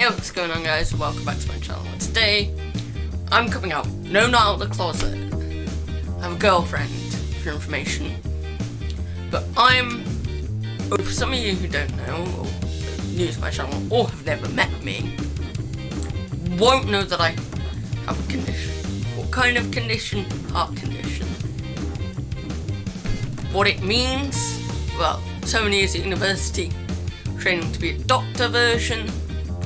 Hey, what's going on guys? Welcome back to my channel. Today, I'm coming out. No, not out of the closet. I have a girlfriend, for information. But I'm, oh, for some of you who don't know, or new to my channel, or have never met me, won't know that I have a condition. What kind of condition? Heart condition. What it means? Well, so many years at university, training to be a doctor version,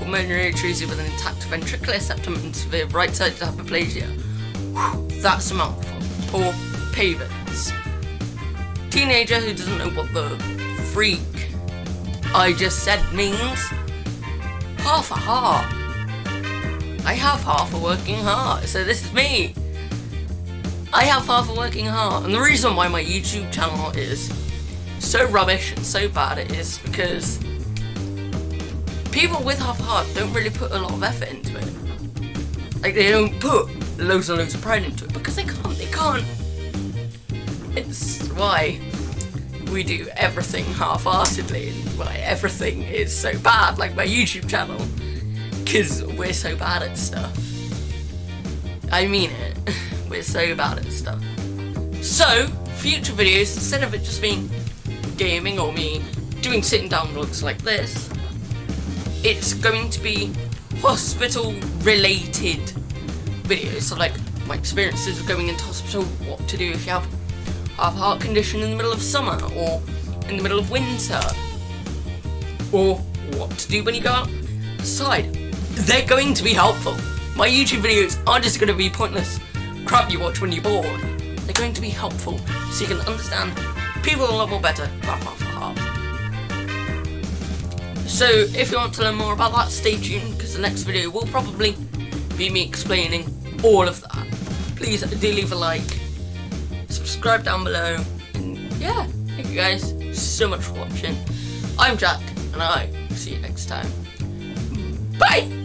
pulmonary atresia with an intact ventricular septum and severe right-sided hyperplasia. Whew, that's a mouthful. Or PAVIS. Teenager who doesn't know what the freak I just said means. Half a heart. I have half a working heart, so this is me. I have half a working heart, and the reason why my YouTube channel is so rubbish and so bad it is because people with half heart don't really put a lot of effort into it. Like they don't put loads and loads of pride into it because they can't. They can't. It's why we do everything half-heartedly and why everything is so bad, like my YouTube channel, because we're so bad at stuff. I mean it. We're so bad at stuff. So, future videos, instead of it just being gaming or me doing sitting down vlogs like this, it's going to be hospital related videos. So like my experiences of going into hospital, what to do if you have a heart condition in the middle of summer or in the middle of winter, or what to do when you go outside. They're going to be helpful. My YouTube videos aren't just going to be pointless crap you watch when you're bored. They're going to be helpful so you can understand people a lot more better half a heart. So if you want to learn more about that, stay tuned because the next video will probably be me explaining all of that. Please do leave a like, subscribe down below, and yeah, thank you guys so much for watching. I'm Jack, and I will see you next time. Bye!